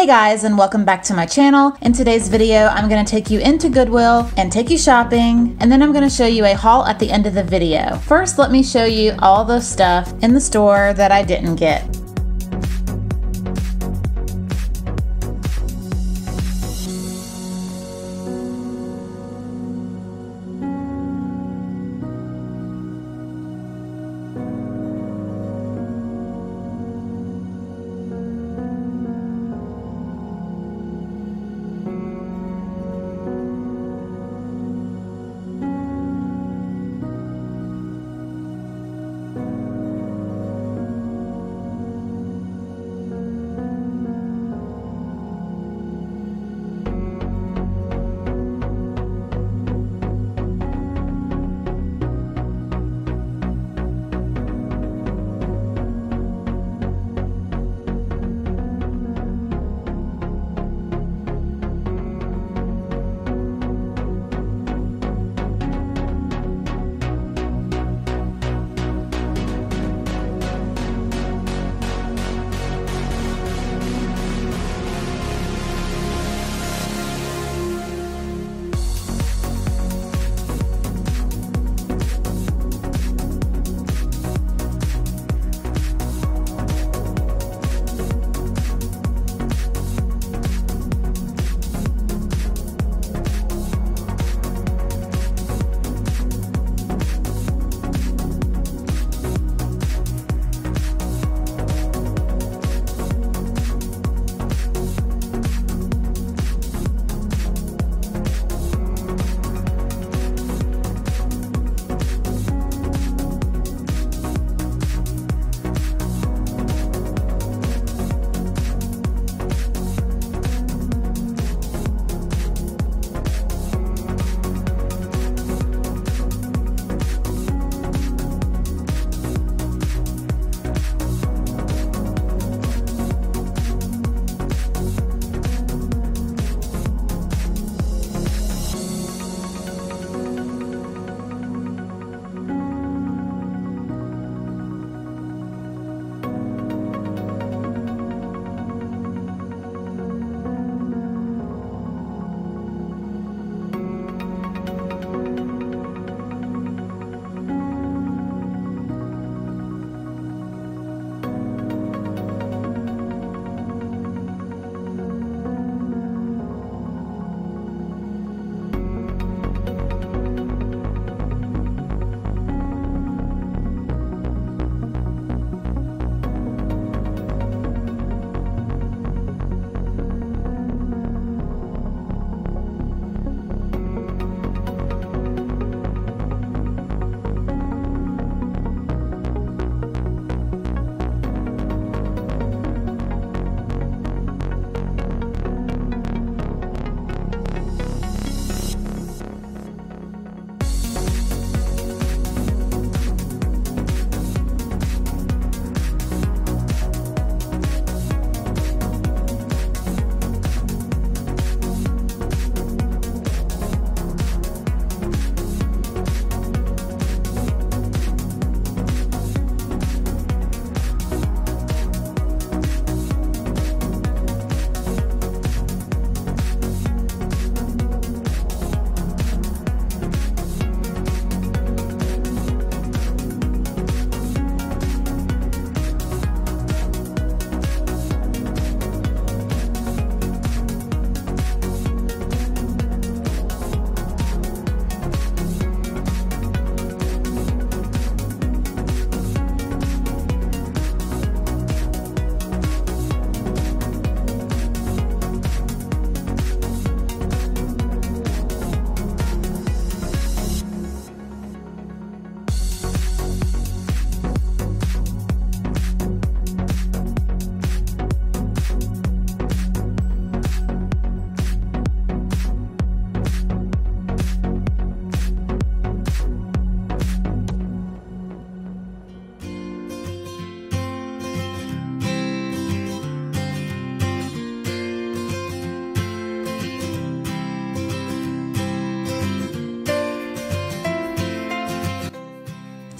Hey guys and welcome back to my channel. In today's video I'm going to take you into Goodwill and take you shopping and then I'm going to show you a haul at the end of the video. First let me show you all the stuff in the store that I didn't get.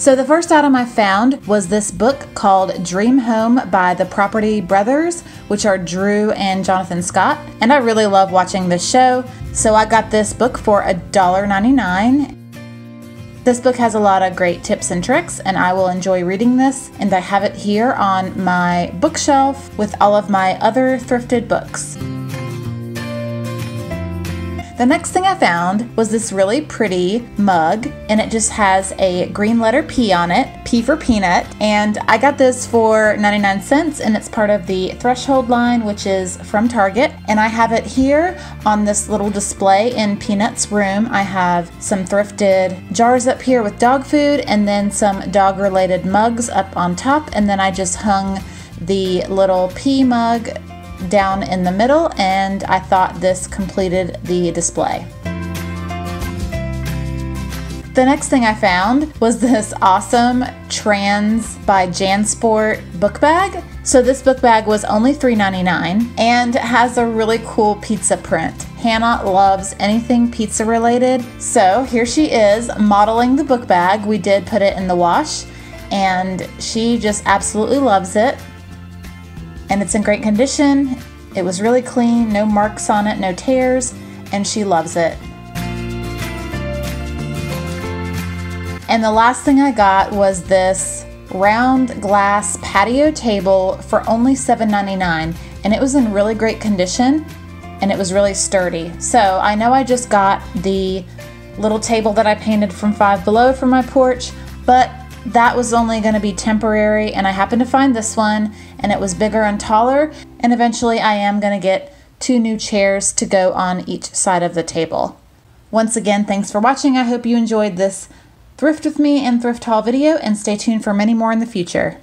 So the first item I found was this book called Dream Home by the Property Brothers, which are Drew and Jonathan Scott. And I really love watching this show, so I got this book for $1.99. This book has a lot of great tips and tricks, and I will enjoy reading this. And I have it here on my bookshelf with all of my other thrifted books. The next thing I found was this really pretty mug, and it just has a green letter P on it, P for peanut. And I got this for 99 cents, and it's part of the Threshold line, which is from Target. And I have it here on this little display in Peanut's room. I have some thrifted jars up here with dog food, and then some dog related mugs up on top. And then I just hung the little P mug down in the middle and I thought this completed the display. The next thing I found was this awesome Trans by Jansport book bag. So this book bag was only $3.99 and has a really cool pizza print. Hannah loves anything pizza related. So here she is modeling the book bag. We did put it in the wash and she just absolutely loves it and it's in great condition. It was really clean, no marks on it, no tears, and she loves it. And the last thing I got was this round glass patio table for only $7.99 and it was in really great condition and it was really sturdy. So I know I just got the little table that I painted from Five Below for my porch, but that was only going to be temporary, and I happened to find this one, and it was bigger and taller. And eventually, I am going to get two new chairs to go on each side of the table. Once again, thanks for watching. I hope you enjoyed this thrift with me and thrift haul video, and stay tuned for many more in the future.